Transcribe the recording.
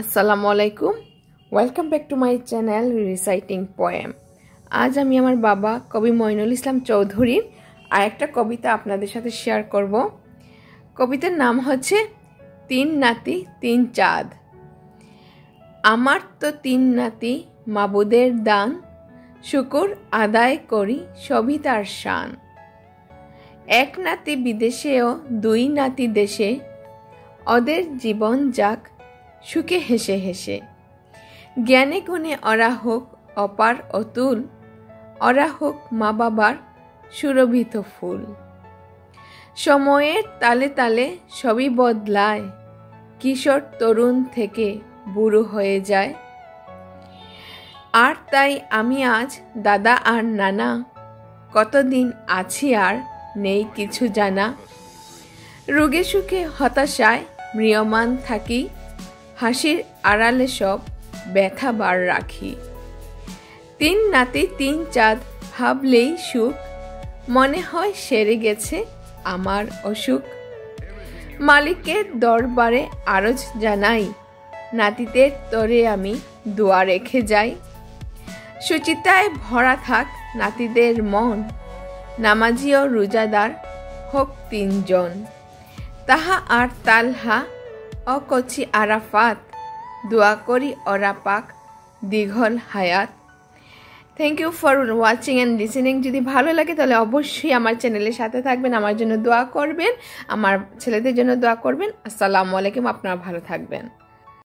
আসসালামু আলাইকুম। Welcome back to my channel reciting poem আজ আমি আমার বাবা কবি মইনুল ইসলাম চৌধুরীর আর একটা কবিতা আপনাদের সাথে শেয়ার করব। কবিতার নাম হচ্ছে তিন নাতি, তিন চাঁদ। আমার তো তিন নাতি, মাবুদের দান। শুকুর আদায় করি, সবই তার শান। এক নাতি বিদেশেও, দুই নাতি দেশে। ওদের জীবন যাক সুখে হেসে হেসে। জ্ঞানে গুণে অরা হোক অপার অতুল, অরা হোক মা বাবার সুরভিত ফুল। সময়ের তালে তালে সবই বদলায়, কিশোর তরুণ থেকে বুড়ো হয়ে যায়। আর তাই আমি আজ দাদা আর নানা, কতদিন আছি আর নেই কিছু জানা। রোগে সুখে হতাশায়, ম্রিয়মান থাকি হাসির আড়ালে সব ব্যথা বার রাখি। তিন নাতি, তিন চাঁদ, ভাবলেই সুখ। মনে হয় সেরে গেছে আমার অসুখ। মালিকের দরবারে আরজ জানাই, নাতিদের তরে আমি দোয়া রেখে যাই। সুচিতায় ভরা থাক নাতিদের মন, নামাজি ও রোজাদার হোক তিনজন। তাহা আর তালহা অকচি আরাফাত, দোয়া করি ওরা পাক দীঘল হায়াত। Thank you for watching and listening যদি ভালো লাগে তাহলে অবশ্যই আমার চ্যানেলের সাথে থাকবেন, আমার জন্য দোয়া করবেন, আমার ছেলেদের জন্য দোয়া করবেন। আসসালামু আলাইকুম, আপনারা ভালো থাকবেন।